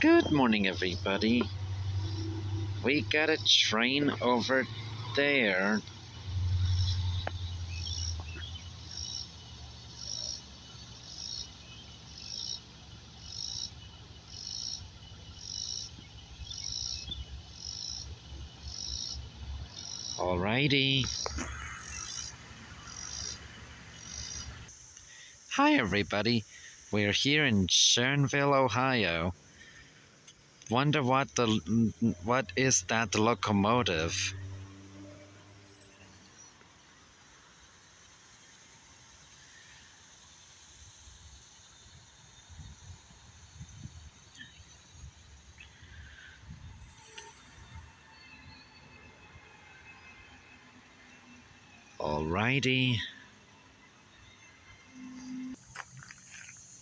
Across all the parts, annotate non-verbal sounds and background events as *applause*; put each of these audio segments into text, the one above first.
Good morning, everybody. We got a train over there. Alrighty. Hi, everybody. We're here in Sharonville, Ohio. Wonder what the what is that locomotive? Alrighty.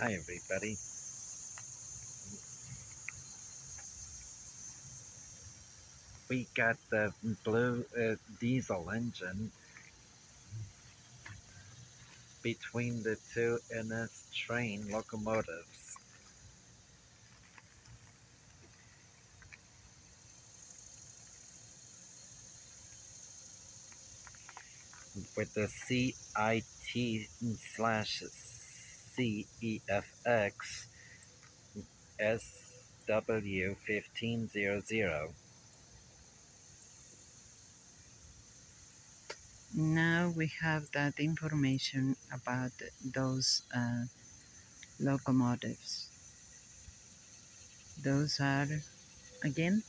Hi, everybody. We got the blue uh, diesel engine between the two NS train locomotives. With the CIT slash CEFX SW1500. Now we have that information about those uh, locomotives. Those are, again,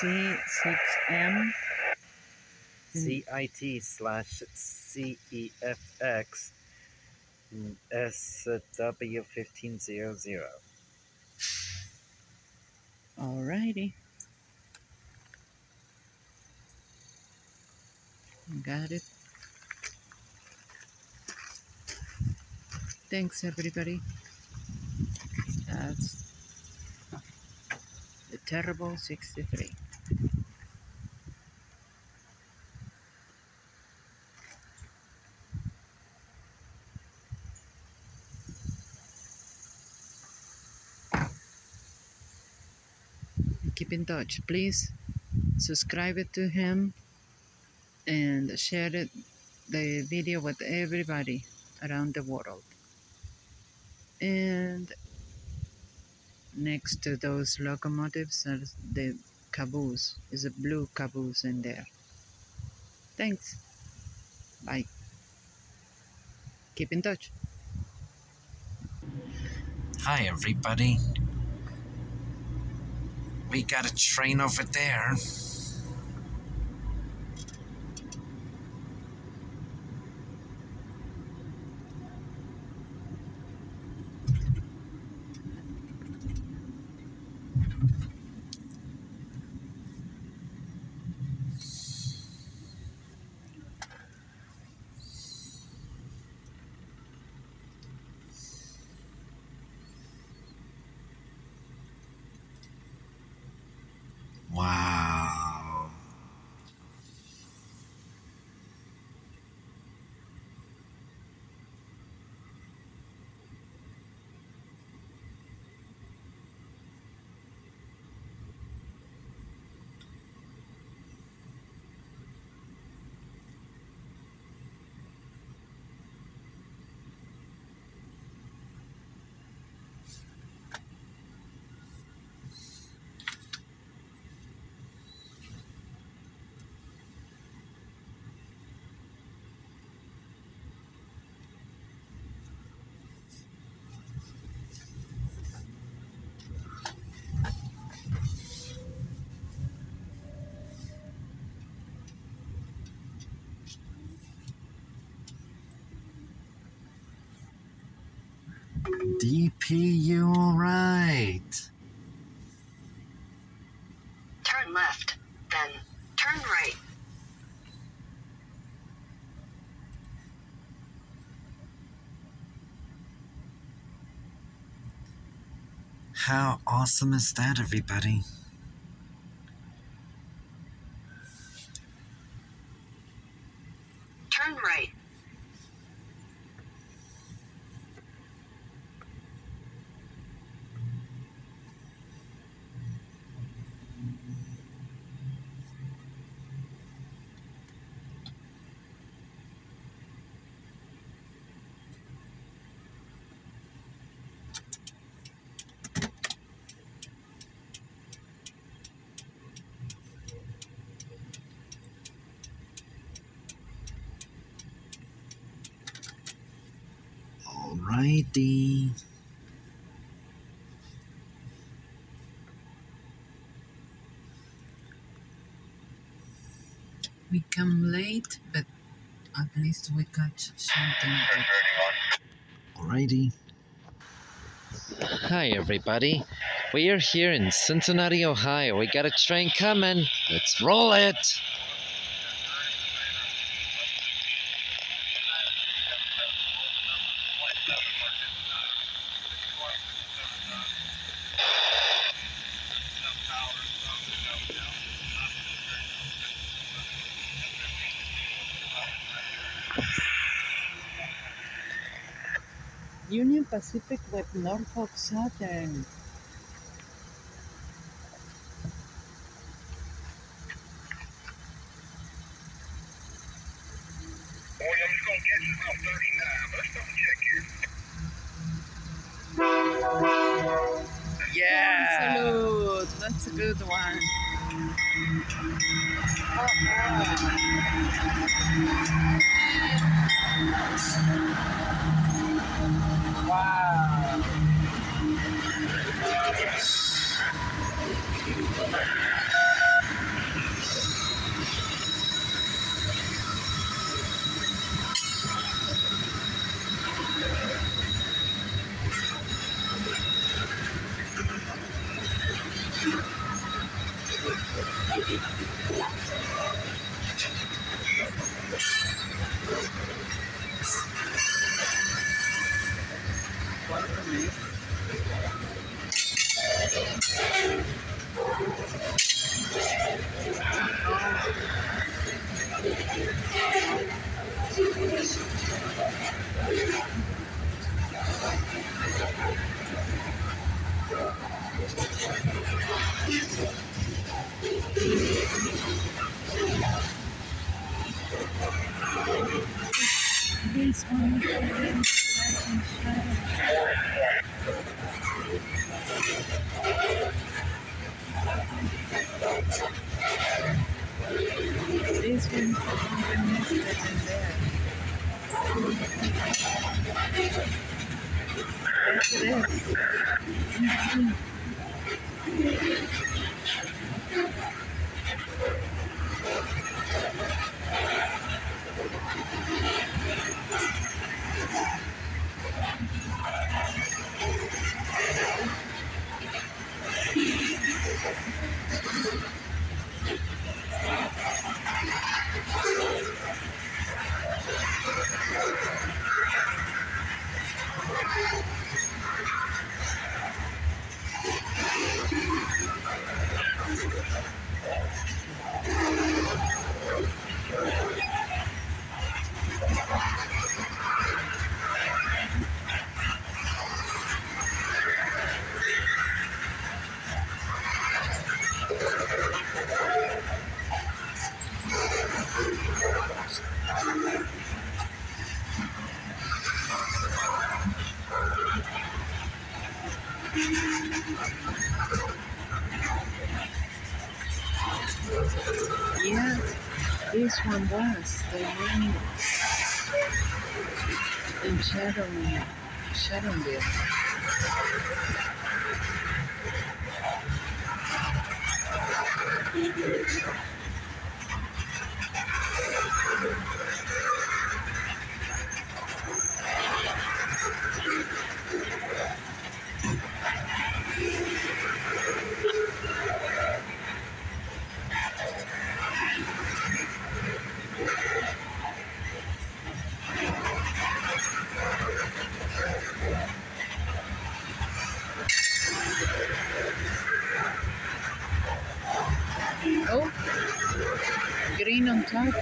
C6M CIT slash CEFX SW1500. Alrighty. Got it. Thanks, everybody. That's the Terrible 63. Keep in touch. Please subscribe it to him and share the video with everybody around the world. And next to those locomotives are the caboose. Is a blue caboose in there. Thanks. Bye. Keep in touch. Hi, everybody. We got a train over there. Wow. DP, you alright? Turn left, then turn right. How awesome is that, everybody? Turn right. Alrighty. We come late, but at least we got something. Alrighty. Hi, everybody. We are here in Cincinnati, Ohio. We got a train coming. Let's roll it. Pacific with Norfolk Southern. Yeah. Salute. That's a good one. Wow. This Yeah, this one was the one in Shadow, Shadowville. Oh, green on top.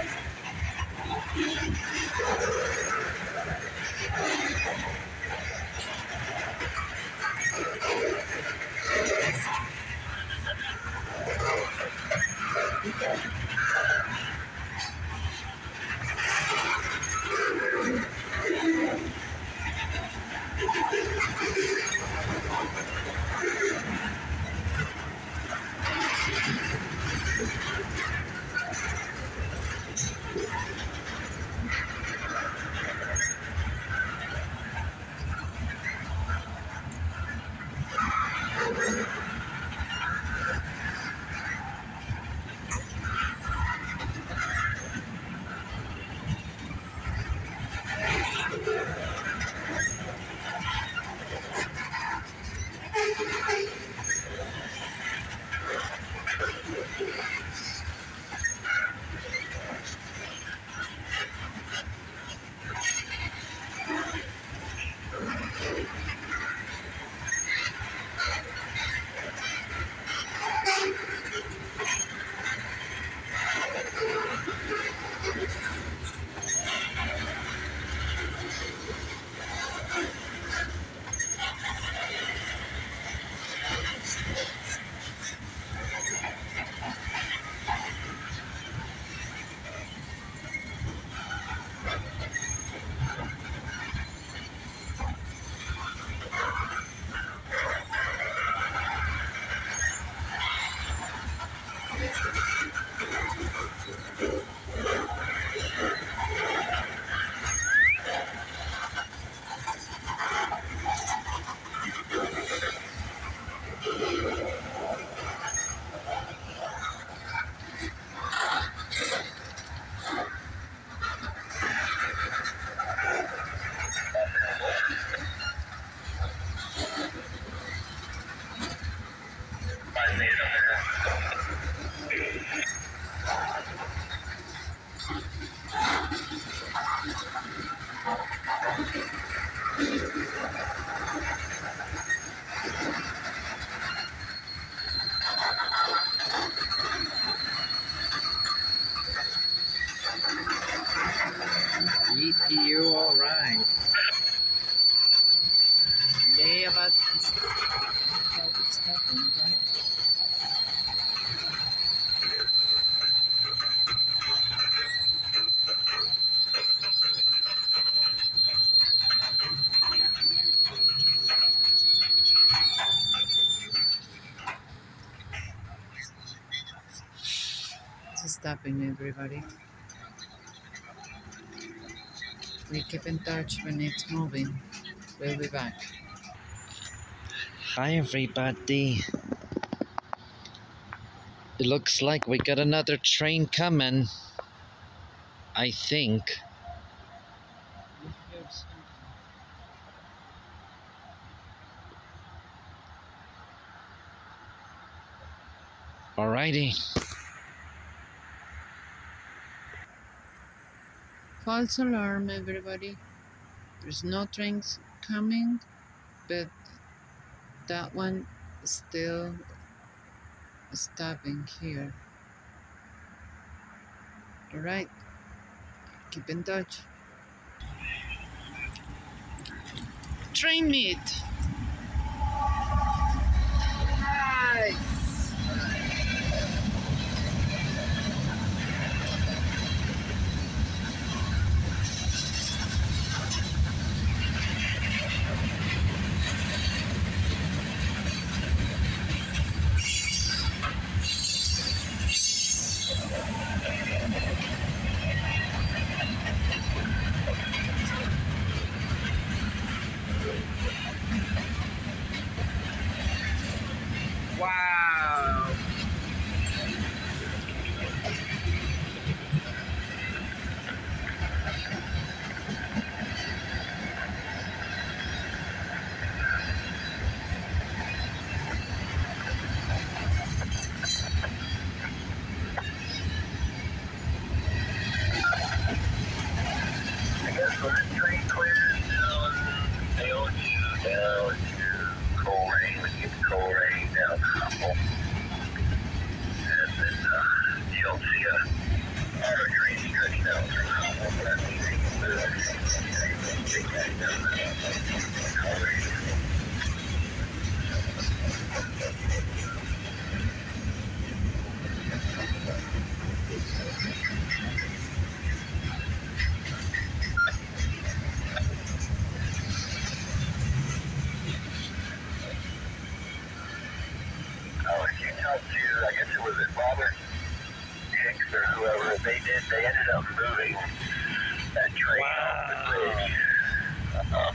Stopping everybody. We keep in touch when it's moving. We'll be back. Hi, everybody. It looks like we got another train coming. I think. Alrighty. False alarm, everybody. There's no trains coming, but that one is still stopping here. Alright, keep in touch. Train meet! Nice! Wow! I guess when the train clears down AOU down to Colerain, we get to Colerain down to Humble. And then uh, you'll see a auto train stretching out from Humble, but that means you can move. Take that down to Colerain. Oh, if you talk to, I guess it was it Robert Hicks or whoever, they did, they ended moving that train off the bridge. Um,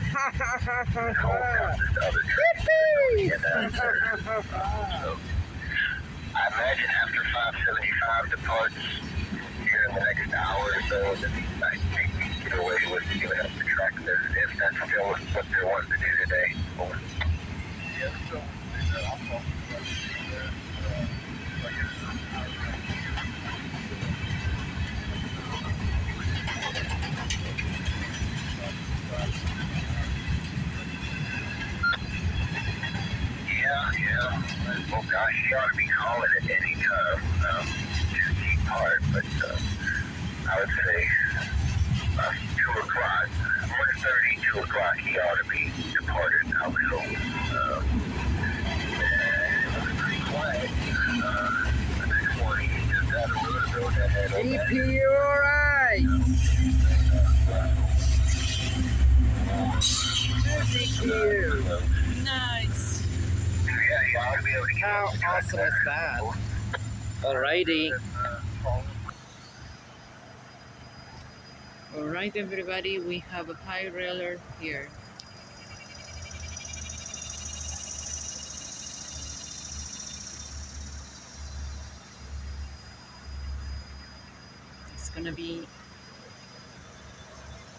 and hold down this *laughs* other *laughs* train. And, so, I imagine after 575 departs here in the next hour or so, that these night maybe get away with giving up the track there, if that's still what they're wanting to do today. Yeah, so, uh, I'm talking Yeah, yeah. Gosh, you ought to be calling at any time um, to part, but uh, I would say uh, 2 o'clock, 1.30, 2 o'clock, he ought to be departed, I would hope. Um, and it was pretty quiet. Uh, the next morning, he just got a Louisville that had How up the track awesome is that? Alrighty. Alright, everybody, we have a high railer here. It's gonna be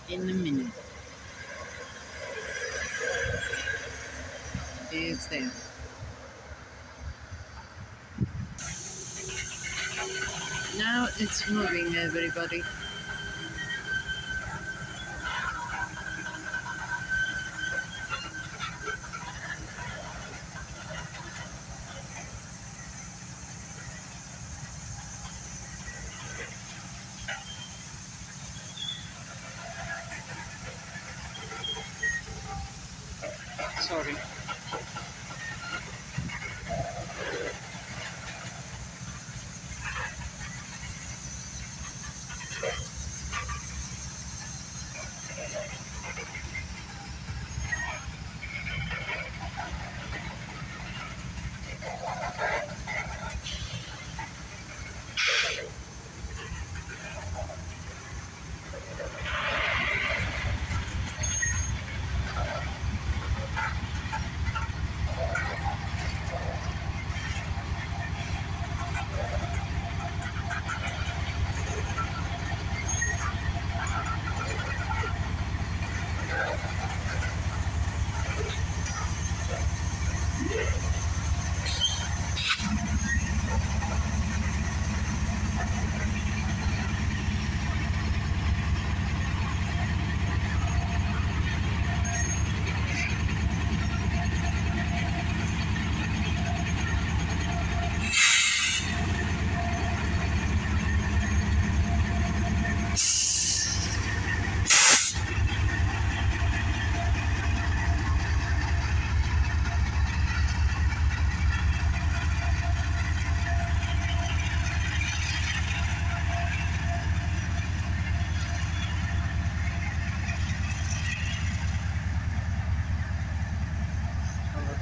in a minute. It's there. Now it's moving, everybody. Sorry.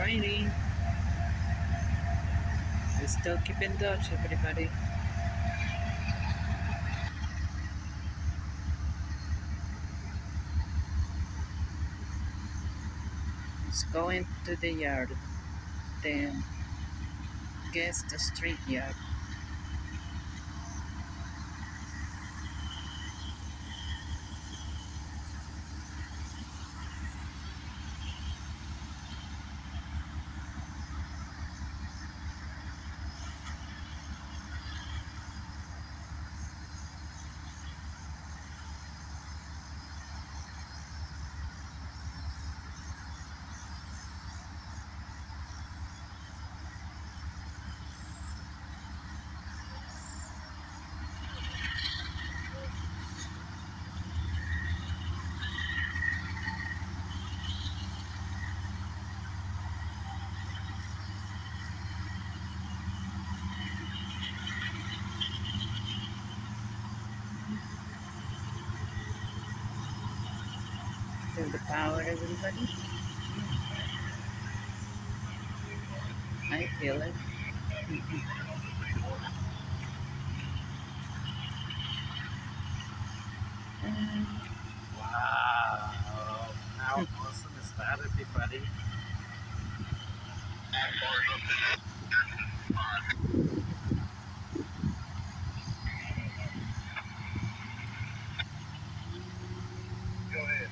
Alrighty. We still keep in touch, everybody. Let's go into the yard. Then guess the street yard. Feel the power, everybody. I feel it. *laughs* And Wow. How awesome is that, everybody? Go ahead.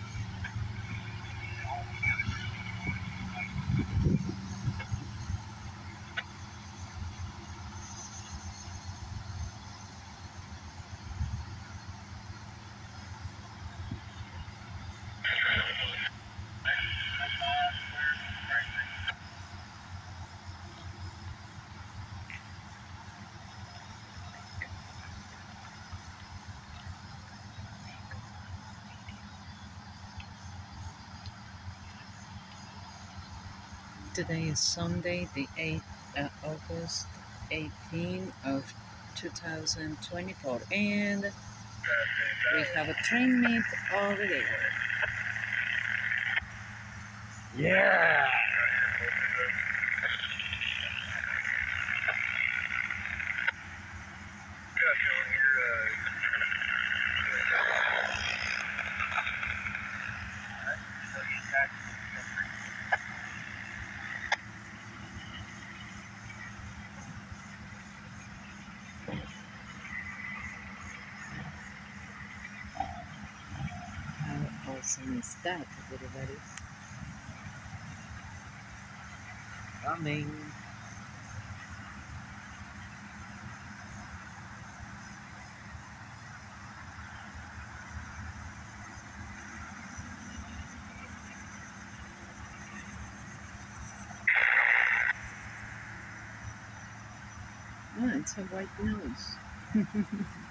Today is Sunday, the 8th uh, August 18 of 2024, and we have a train meet over there. Yeah. Is that, everybody? Coming. Ah, it's a white nose. *laughs*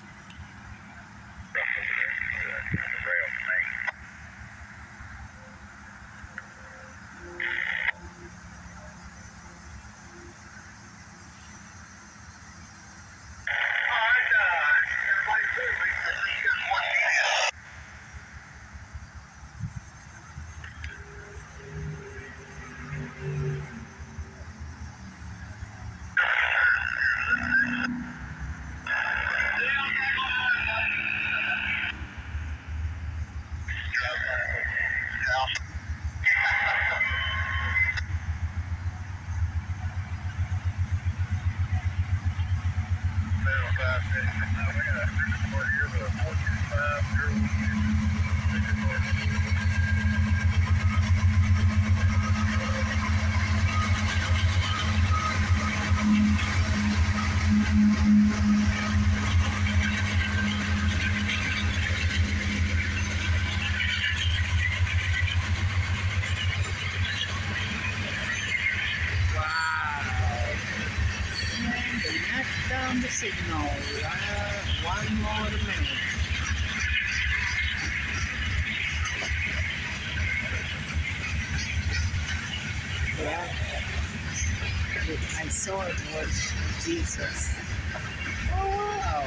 And they knocked down the signal. Uh, one more minute. Yeah. I saw it was Jesus. Oh wow.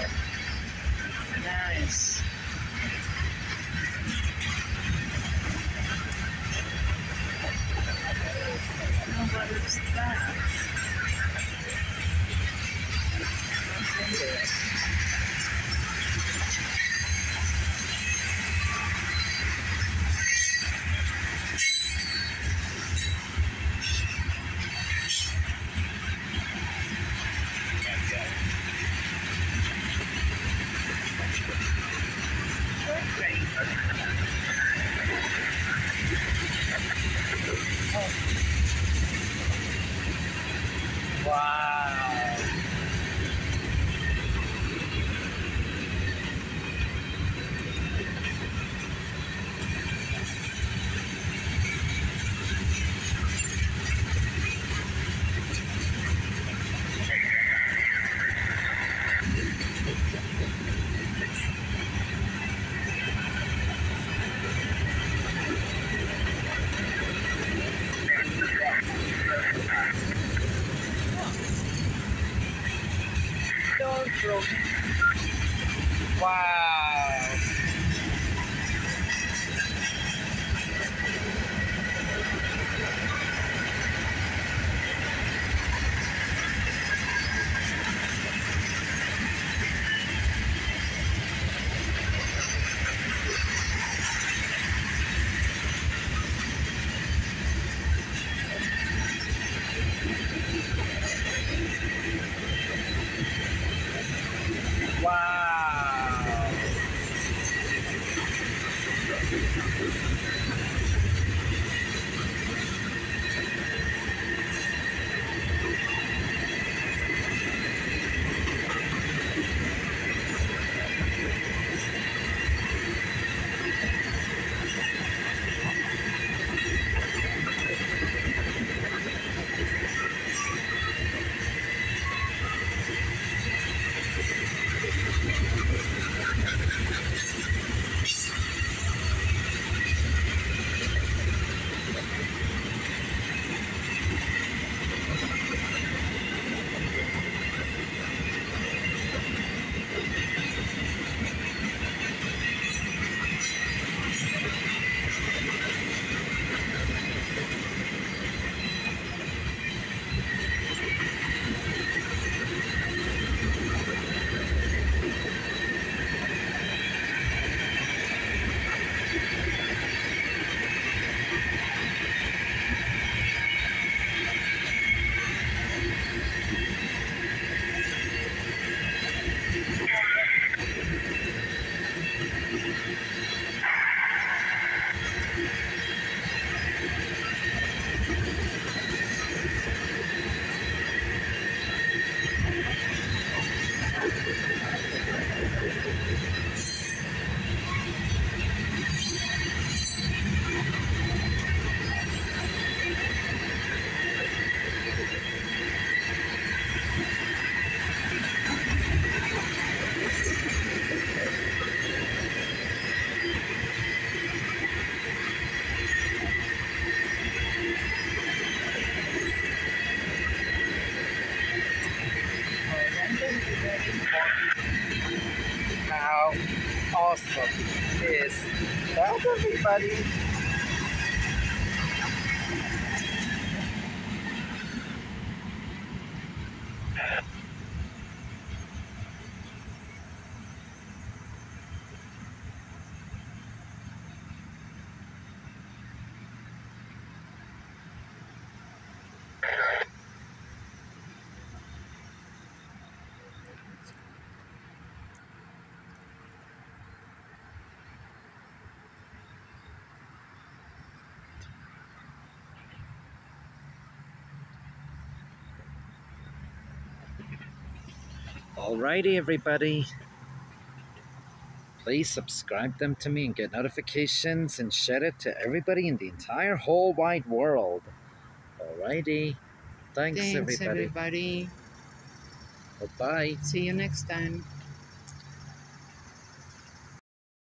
Nice. What is that? What's in there? Wow. Wow. That, Alrighty, everybody. Please subscribe them to me and get notifications and share it to everybody in the entire whole wide world. Alrighty. Thanks, Thanks, everybody. everybody. Bye bye. See you next time.